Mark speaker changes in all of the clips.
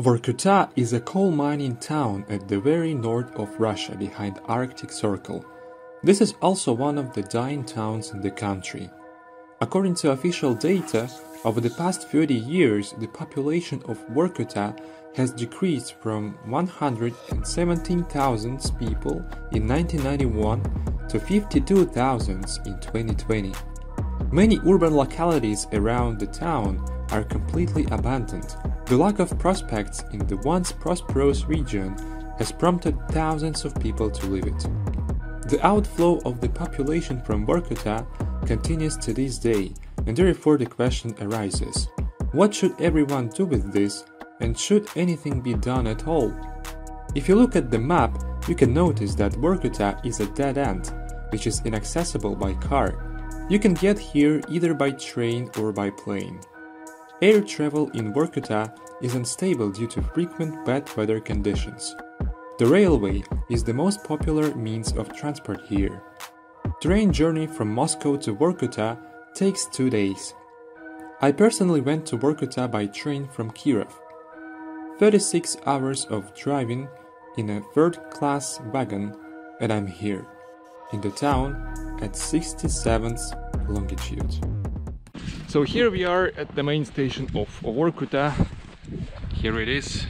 Speaker 1: Vorkuta is a coal mining town at the very north of Russia behind the Arctic Circle. This is also one of the dying towns in the country. According to official data, over the past 30 years, the population of Vorkuta has decreased from 117,000 people in 1991 to 52,000 in 2020. Many urban localities around the town are completely abandoned. The lack of prospects in the once prosperous region has prompted thousands of people to leave it. The outflow of the population from Vorkuta continues to this day, and therefore the question arises what should everyone do with this, and should anything be done at all? If you look at the map, you can notice that Vorkuta is a dead end, which is inaccessible by car. You can get here either by train or by plane. Air travel in Vorkuta is unstable due to frequent bad weather conditions. The railway is the most popular means of transport here. Train journey from Moscow to Vorkuta takes two days. I personally went to Vorkuta by train from Kirov. 36 hours of driving in a third class wagon, and I'm here, in the town at 67th longitude.
Speaker 2: So here we are at the main station of Vorkuta. Here it is.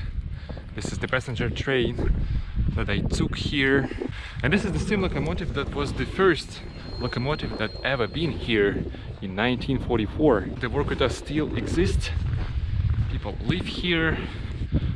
Speaker 2: This is the passenger train that I took here. And this is the same locomotive that was the first locomotive that ever been here in 1944. The Vorkuta still exists. People live here.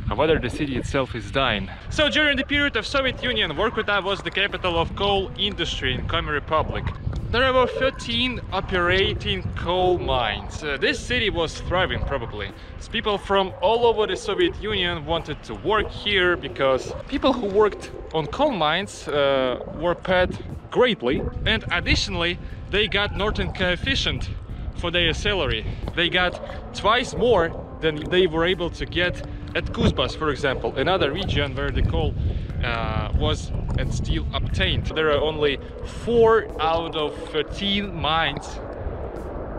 Speaker 2: However, the city itself is dying. So during the period of Soviet Union, Vorkuta was the capital of coal industry in Komi Republic. There were 13 operating coal mines. Uh, this city was thriving probably. People from all over the Soviet Union wanted to work here because people who worked on coal mines uh, were paid greatly and additionally they got northern coefficient for their salary. They got twice more than they were able to get at Kuzbas, for example, another region where the coal uh, was and steel obtained. There are only four out of 13 mines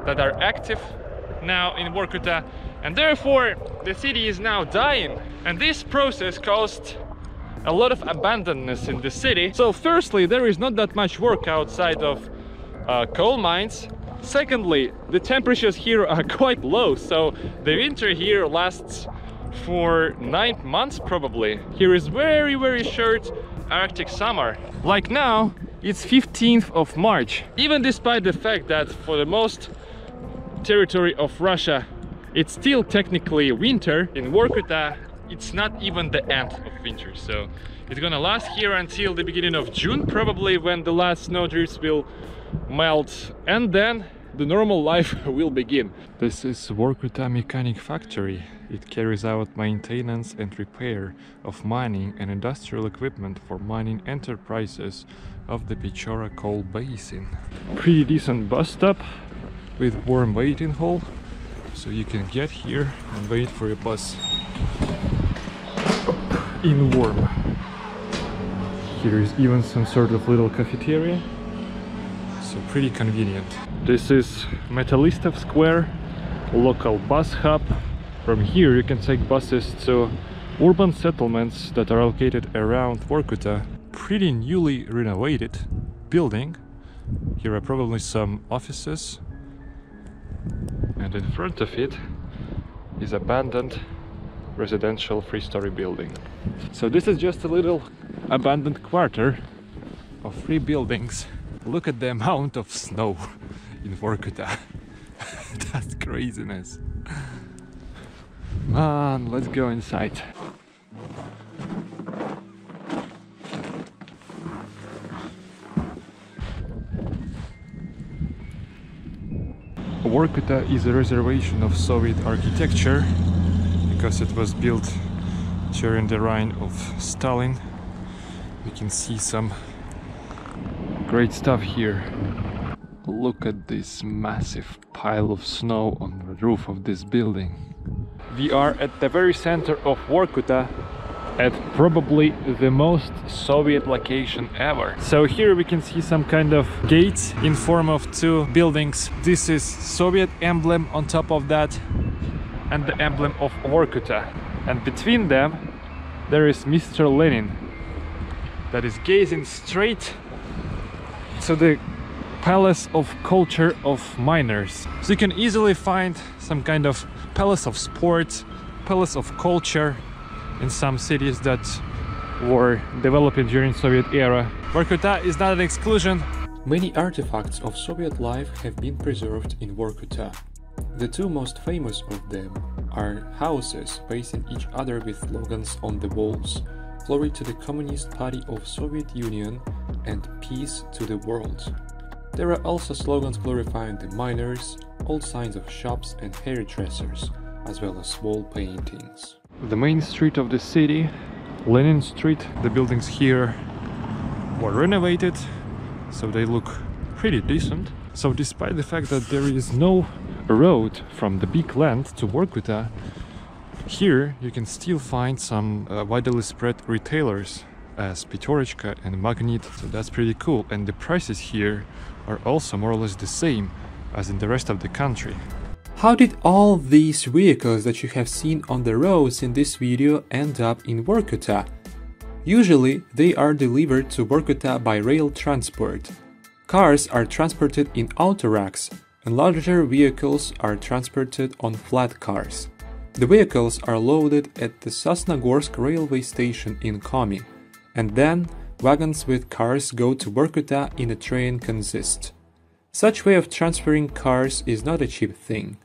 Speaker 2: that are active now in Vorkuta and therefore the city is now dying and this process caused a lot of abandonness in the city. So firstly, there is not that much work outside of uh, coal mines. Secondly, the temperatures here are quite low, so the winter here lasts for nine months probably. Here is very, very short Arctic summer. Like now, it's 15th of March. Even despite the fact that for the most territory of Russia, it's still technically winter, in Vorkuta, it's not even the end of winter. So it's gonna last here until the beginning of June, probably when the last snowdrifts will melt. And then the normal life will begin. This is Vorkuta Mechanic Factory. It carries out maintenance and repair of mining and industrial equipment for mining enterprises of the Pechora coal basin. Pretty decent bus stop with warm waiting hall, so you can get here and wait for your bus in warm. Here is even some sort of little cafeteria, so pretty convenient. This is Metallistov Square, local bus hub. From here you can take buses to urban settlements that are located around Vorkuta. Pretty newly renovated building. Here are probably some offices. And in front of it is abandoned residential three-story building. So this is just a little abandoned quarter of three buildings. Look at the amount of snow in Vorkuta. That's craziness. Man, let's go inside. Vorkuta is a reservation of Soviet architecture because it was built during the reign of Stalin. We can see some great stuff here. Look at this massive pile of snow on the roof of this building. We are at the very center of Vorkuta at probably the most Soviet location ever. So here we can see some kind of gates in form of two buildings. This is Soviet emblem on top of that and the emblem of Vorkuta. and between them there is Mr. Lenin that is gazing straight to the palace of culture of miners. So you can easily find some kind of palace of sports, palace of culture in some cities that were developing during Soviet era. Vorkuta is not an exclusion.
Speaker 1: Many artifacts of Soviet life have been preserved in Vorkuta. The two most famous of them are houses facing each other with slogans on the walls, Glory to the Communist Party of Soviet Union and Peace to the World. There are also slogans glorifying the miners, old signs of shops and hairdressers, as well as wall paintings.
Speaker 2: The main street of the city, Lenin Street, the buildings here were renovated, so they look pretty decent. So despite the fact that there is no road from the big land to Vorkuta, here you can still find some uh, widely spread retailers as Pyaterochka and Magnit, so that's pretty cool. And the prices here are also more or less the same as in the rest of the country.
Speaker 1: How did all these vehicles that you have seen on the roads in this video end up in Vorkuta? Usually, they are delivered to Vorkuta by rail transport. Cars are transported in autoracks, and larger vehicles are transported on flat cars. The vehicles are loaded at the Sosnogorsk railway station in Komi, and then wagons with cars go to Vorkuta in a train consist. Such way of transferring cars is not a cheap thing.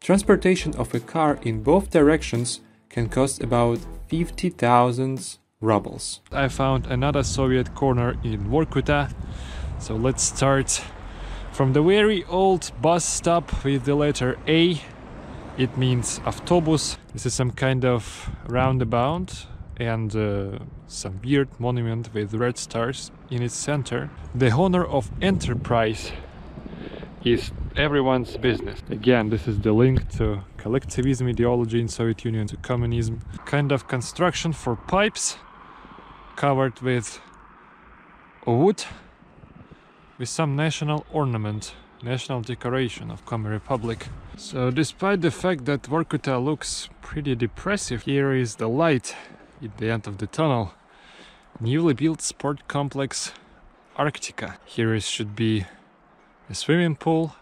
Speaker 1: Transportation of a car in both directions can cost about 50,000 rubles.
Speaker 2: I found another Soviet corner in Vorkuta, so let's start from the very old bus stop with the letter A. It means autobus. This is some kind of roundabout and uh, some weird monument with red stars in its center. The honor of enterprise is everyone's business. Again, this is the link to collectivism ideology in Soviet Union to communism. Kind of construction for pipes covered with wood with some national ornament, national decoration of Komi Republic. So despite the fact that Vorkuta looks pretty depressive, here is the light at the end of the tunnel. Newly built sport complex Arctica. Here is should be a swimming pool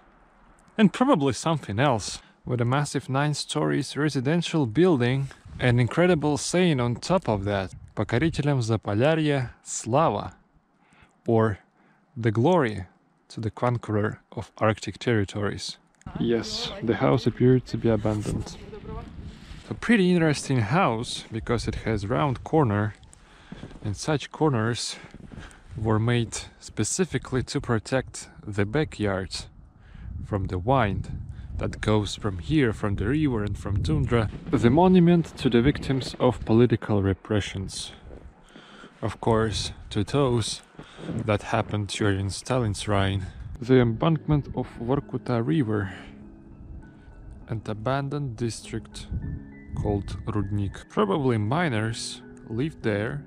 Speaker 2: and probably something else. With a massive 9 stories residential building and incredible saying on top of that. Покорителям Заполярья слава or the glory to the conqueror of Arctic territories. Yes, the house appeared to be abandoned. A pretty interesting house because it has round corner and such corners were made specifically to protect the backyard from the wind that goes from here, from the river and from tundra. The monument to the victims of political repressions. Of course, to those that happened during Stalin's reign. The embankment of Vorkuta River and abandoned district called Rudnik. Probably miners lived there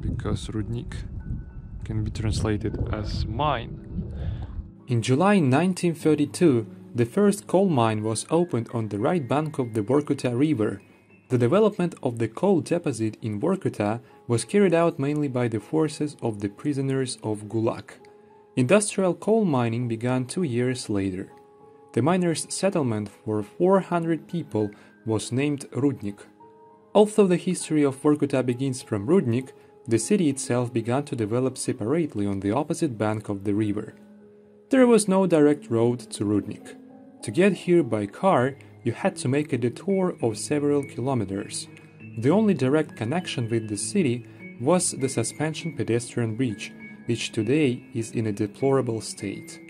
Speaker 2: because Rudnik can be translated as mine.
Speaker 1: In July 1932, the first coal mine was opened on the right bank of the Vorkuta River. The development of the coal deposit in Vorkuta was carried out mainly by the forces of the prisoners of Gulag. Industrial coal mining began two years later. The miners' settlement for 400 people was named Rudnik. Although the history of Vorkuta begins from Rudnik, the city itself began to develop separately on the opposite bank of the river. There was no direct road to Rudnik. To get here by car, you had to make a detour of several kilometers. The only direct connection with the city was the suspension pedestrian bridge, which today is in a deplorable state.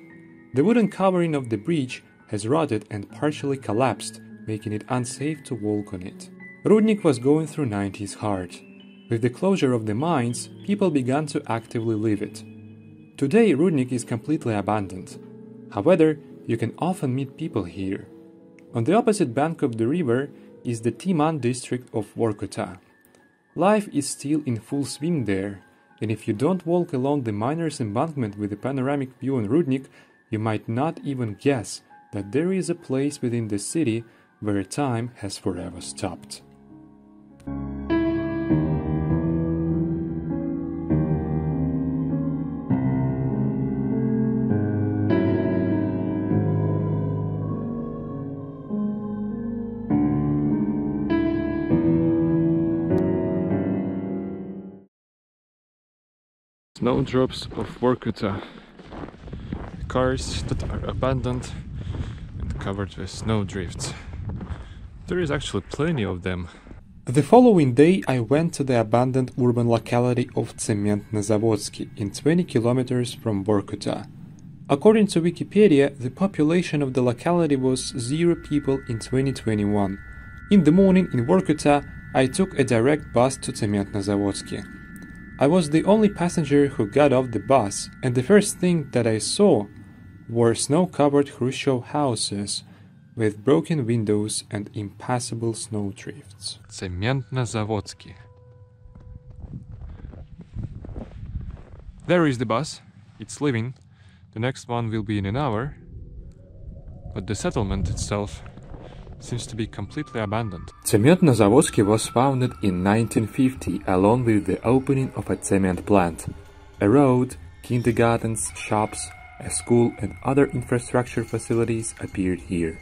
Speaker 1: The wooden covering of the bridge has rotted and partially collapsed, making it unsafe to walk on it. Rudnik was going through 90s hard. With the closure of the mines, people began to actively leave it. Today, Rudnik is completely abandoned. However, you can often meet people here. On the opposite bank of the river is the Timan district of Vorkuta. Life is still in full swing there, and if you don't walk along the miners' embankment with a panoramic view on Rudnik, you might not even guess that there is a place within the city where time has forever stopped.
Speaker 2: Snowdrops of Vorkuta. Cars that are abandoned and covered with snow drifts. There is actually plenty of them.
Speaker 1: The following day I went to the abandoned urban locality of Tsementnozavodsky in 20 kilometers from Vorkuta. According to Wikipedia, the population of the locality was zero people in 2021. In the morning in Vorkuta, I took a direct bus to Tsementnozavodsky. I was the only passenger who got off the bus, and the first thing that I saw were snow covered Khrushchev houses with broken windows and impassable snowdrifts.
Speaker 2: Tsementnozavodsky. There is the bus. It's leaving. The next one will be in an hour. But the settlement itself seems to be completely abandoned.
Speaker 1: Tsementnozavodsky was founded in 1950 along with the opening of a cement plant. A road, kindergartens, shops, a school and other infrastructure facilities appeared here.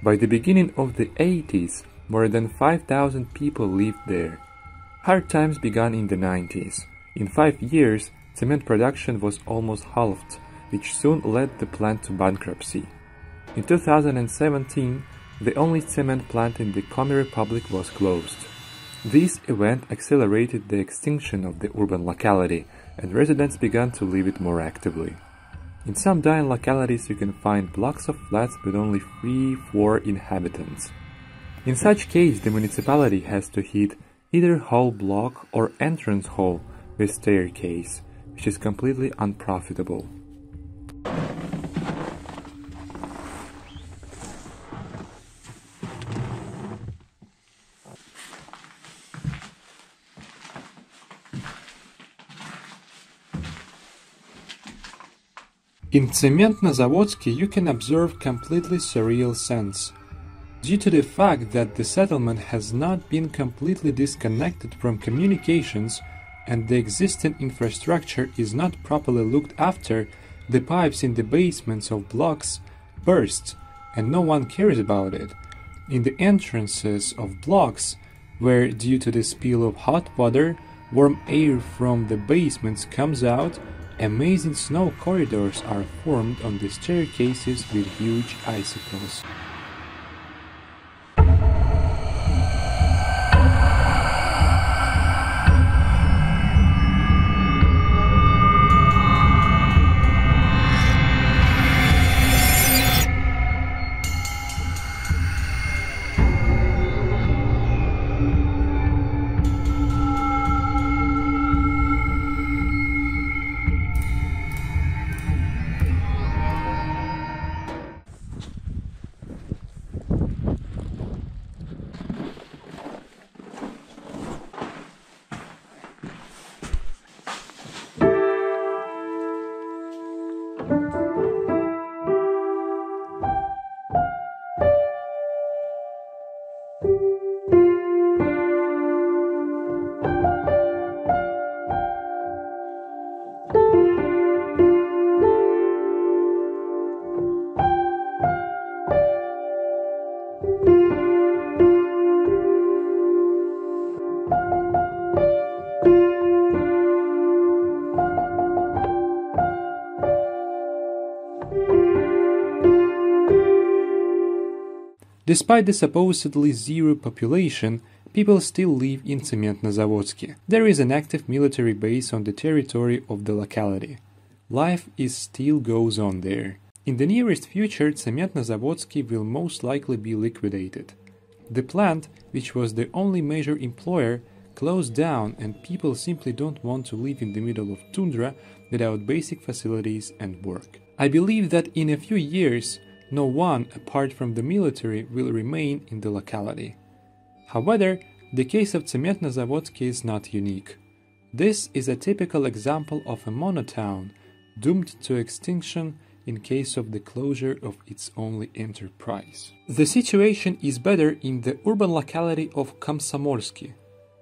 Speaker 1: By the beginning of the 80s, more than 5,000 people lived there. Hard times began in the 90s. In five years, cement production was almost halved, which soon led the plant to bankruptcy. In 2017, the only cement plant in the Komi Republic was closed. This event accelerated the extinction of the urban locality, and residents began to live it more actively. In some dying localities you can find blocks of flats with only 3-4 inhabitants. In such case the municipality has to heat either whole block or entrance hall with staircase, which is completely unprofitable. In Tsementnozavodsky you can observe completely surreal sense. Due to the fact that the settlement has not been completely disconnected from communications and the existing infrastructure is not properly looked after, the pipes in the basements of blocks burst and no one cares about it. In the entrances of blocks, where due to the spill of hot water, warm air from the basements comes out, Amazing snow corridors are formed on the staircases with huge icicles. Despite the supposedly zero population, people still live in Tsementnozavodsky. There is an active military base on the territory of the locality. Life is still goes on there. In the nearest future, Tsementnozavodsky will most likely be liquidated. The plant, which was the only major employer, closed down and people simply don't want to live in the middle of tundra without basic facilities and work. I believe that in a few years, no one apart from the military will remain in the locality. However, the case of Tsementnozavodsky is not unique. This is a typical example of a monotown doomed to extinction in case of the closure of its only enterprise. The situation is better in the urban locality of Komsomolsky.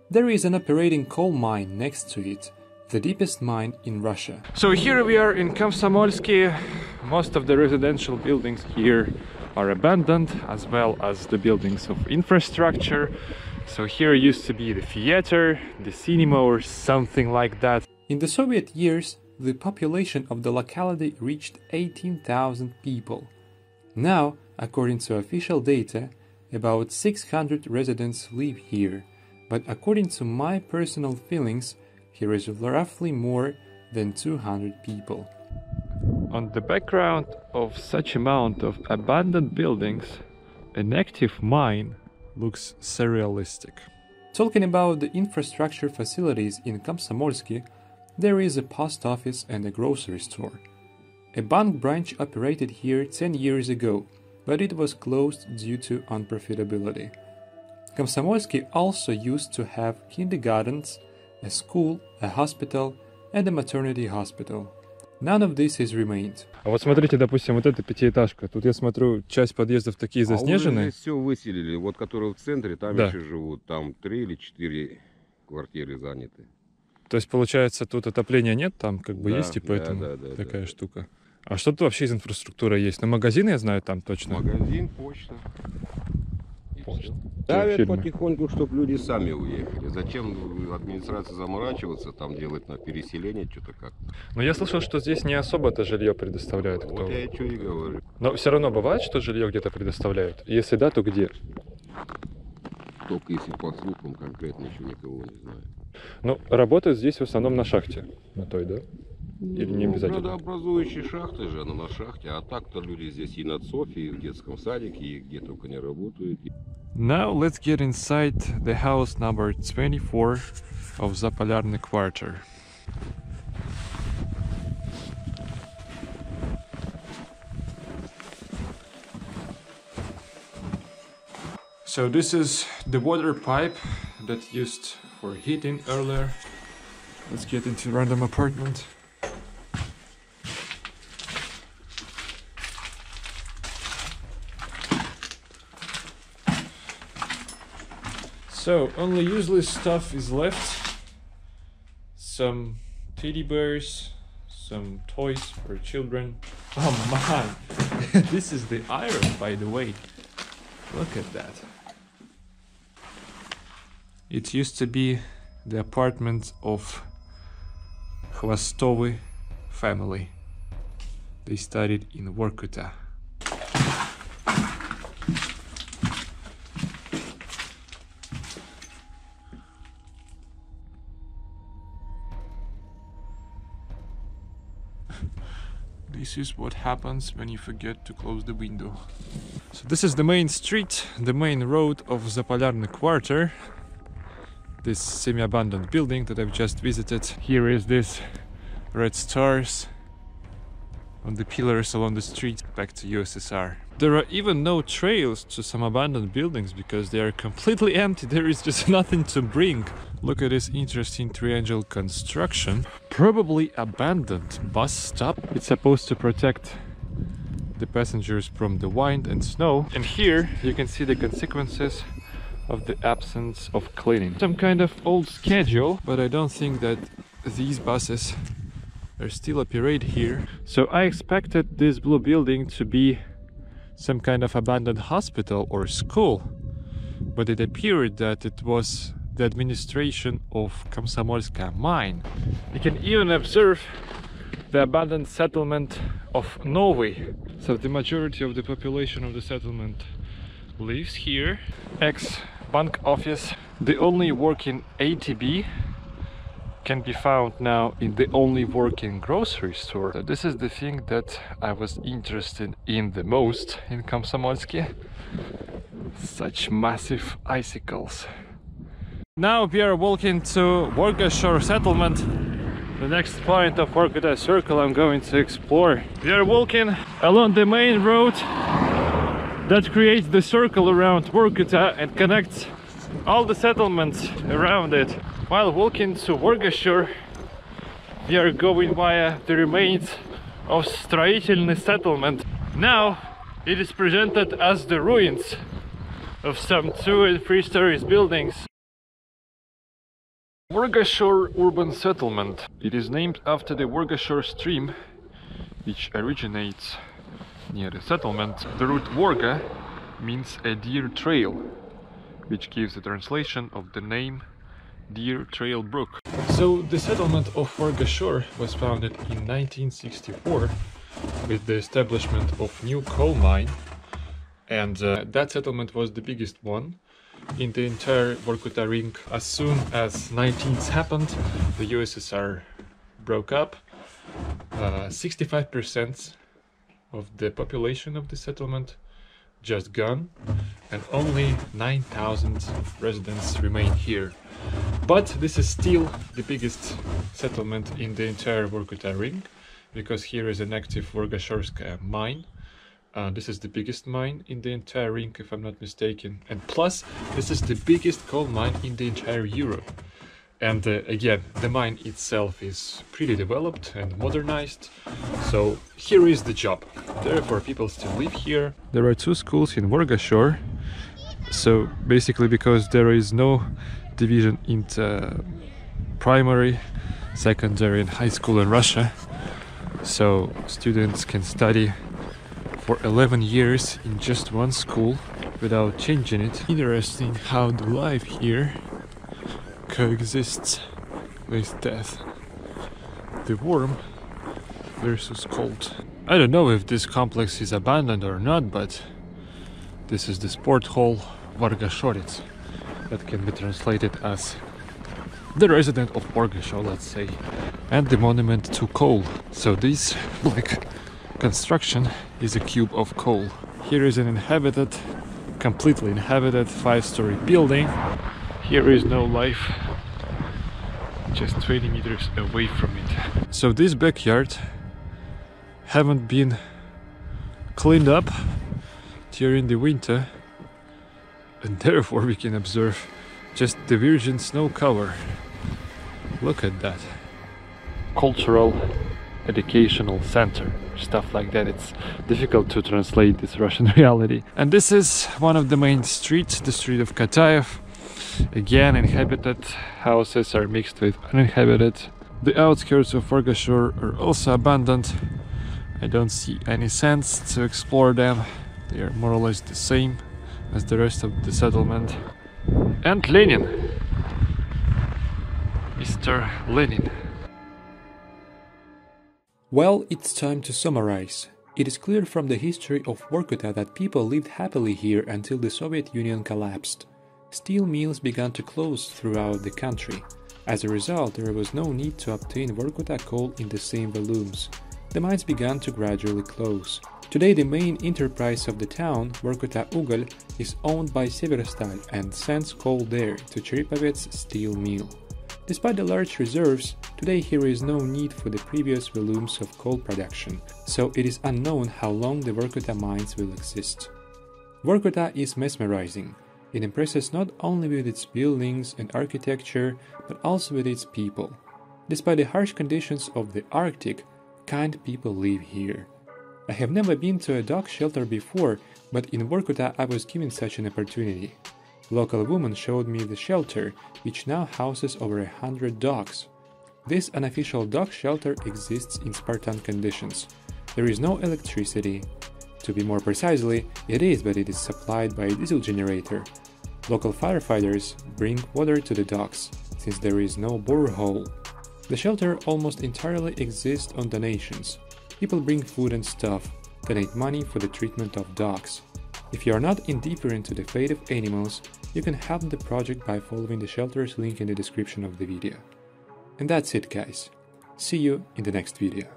Speaker 1: There is an operating coal mine next to it, the deepest mine in Russia.
Speaker 2: So here we are in Komsomolsky. Most of the residential buildings here are abandoned as well as the buildings of infrastructure. So here used to be the theater, the cinema or something like that.
Speaker 1: In the Soviet years, the population of the locality reached 18,000 people. Now, according to official data, about 600 residents live here, but according to my personal feelings, here is roughly more than 200 people.
Speaker 2: On the background of such amount of abandoned buildings, an active mine looks surrealistic.
Speaker 1: Talking about the infrastructure facilities in Komsomolsky, there is a post office and a grocery store. A bank branch operated here 10 years ago, but it was closed due to unprofitability. Komsomolsky also used to have kindergartens, a school, a hospital, and a maternity hospital. None of this has remained.
Speaker 2: А вот смотрите, допустим, вот эта пятиэтажка. Тут я смотрю, часть подъездов такие
Speaker 3: А уже
Speaker 2: заснеженные.
Speaker 3: здесь все выселили. Вот которые в центре, там
Speaker 2: Да.
Speaker 3: еще живут. Там три или четыре квартиры заняты.
Speaker 2: То есть, получается, тут отопления нет, там как бы
Speaker 3: Да,
Speaker 2: есть, и
Speaker 3: да,
Speaker 2: поэтому
Speaker 3: да, да,
Speaker 2: такая
Speaker 3: да.
Speaker 2: штука. А что тут вообще из инфраструктуры есть? Ну, магазины я знаю там точно.
Speaker 3: Магазин, почта. Всё, Давят потихоньку, чтобы люди сами уехали. Зачем администрации заморачиваться, там делать на переселение что-то как
Speaker 2: Но я слышал, что здесь не особо-то жилье предоставляют. Кто...
Speaker 3: Вот я и что и говорю.
Speaker 2: Но все равно бывает, что жилье где-то предоставляют? Если да, то где?
Speaker 3: Только если по слухам конкретно еще никого не знаю.
Speaker 2: Ну, работают здесь в основном на шахте. На той, да? Или не
Speaker 3: Ну,
Speaker 2: обязательно?
Speaker 3: Градообразующие шахты же, она на шахте. А так-то люди здесь и на ЦОФе, и в детском садике, и где только не работают.
Speaker 2: Now let's get inside the house number 24 of Zapolarny Quarter. So this is the water pipe that used for heating earlier. Let's get into random apartment. So only useless stuff is left. Some teddy bears, some toys for children. Oh man, this is the iron, by the way. Look at that. It used to be the apartment of Khvostovy family. They studied in Vorkuta. This is what happens when you forget to close the window. So this is the main street, the main road of Zapolarny Quarter. This semi-abandoned building that I've just visited. Here is this red stars on the pillars along the street back to USSR. There are even no trails to some abandoned buildings because they are completely empty. There is just nothing to bring. Look at this interesting triangle construction. Probably abandoned bus stop. It's supposed to protect the passengers from the wind and snow. And here you can see the consequences of the absence of cleaning. Some kind of old schedule, but I don't think that these buses are still operate here. So I expected this blue building to be some kind of abandoned hospital or school, but it appeared that it was the administration of Komsomolska mine. You can even observe the abandoned settlement of Norway. So the majority of the population of the settlement lives here. Ex bank office. The only working ATB can be found now in the only working grocery store. So this is the thing that I was interested in the most in Komsomolsky. Such massive icicles. Now we are walking to Vorgashore settlement. The next point of Vorkuta Circle I'm going to explore. We are walking along the main road that creates the circle around Vorkuta and connects all the settlements around it. While walking to Vorgashore, we are going via the remains of Straitelny settlement. Now it is presented as the ruins of some two and three stories buildings Vorgashore urban settlement. It is named after the Vorgashore stream, which originates near the settlement. The root Vorga means a deer trail, which gives the translation of the name Deer Trail Brook. So the settlement of Vorgashore was founded in 1964 with the establishment of new coal mine and uh, that settlement was the biggest one in the entire Vorkuta ring. As soon as 19th happened, the USSR broke up. 65% uh, of the population of the settlement just gone and only 9,000 residents remain here. But this is still the biggest settlement in the entire Vorkuta ring because here is an active Vorgashorska mine uh, this is the biggest mine in the entire ring, if I'm not mistaken. And plus, this is the biggest coal mine in the entire Europe. And uh, again, the mine itself is pretty developed and modernized. So here is the job. Therefore, people still live here. There are two schools in Vorgashore. So basically, because there is no division into primary, secondary, and high school in Russia, so students can study for 11 years in just one school without changing it. Interesting how the life here coexists with death. The warm versus cold. I don't know if this complex is abandoned or not, but this is the sport hall Vorgashorets that can be translated as the resident of Vargasho, let's say, and the monument to coal. So these like construction is a cube of coal. Here is an inhabited, completely inhabited five-story building. Here is no life, just 20 meters away from it. So this backyard haven't been cleaned up during the winter and therefore we can observe just the virgin snow cover. Look at that. Cultural educational center stuff like that. It's difficult to translate this russian reality. And this is one of the main streets the street of kataev. Again inhabited houses are mixed with uninhabited. The outskirts of Vorgashore are also abandoned. I don't see any sense to explore them. They are more or less the same as the rest of the settlement. And lenin. Mr lenin
Speaker 1: well, it's time to summarize. It is clear from the history of Vorkuta that people lived happily here until the Soviet Union collapsed. Steel mills began to close throughout the country. As a result, there was no need to obtain Vorkuta coal in the same volumes. The mines began to gradually close. Today, the main enterprise of the town, Vorkuta Ugol, is owned by Severstal and sends coal there to Cherepovets steel mill. Despite the large reserves, today here is no need for the previous volumes of coal production, so it is unknown how long the Vorkuta mines will exist. Vorkuta is mesmerizing. It impresses not only with its buildings and architecture, but also with its people. Despite the harsh conditions of the Arctic, kind people live here. I have never been to a dog shelter before, but in Vorkuta I was given such an opportunity. Local woman showed me the shelter, which now houses over a hundred dogs. This unofficial dog shelter exists in Spartan conditions. There is no electricity. To be more precisely, it is, but it is supplied by a diesel generator. Local firefighters bring water to the dogs, since there is no borehole. The shelter almost entirely exists on donations. People bring food and stuff, donate money for the treatment of dogs. If you are not indifferent to the fate of animals, you can help the project by following the shelter's link in the description of the video. And that's it guys. See you in the next video.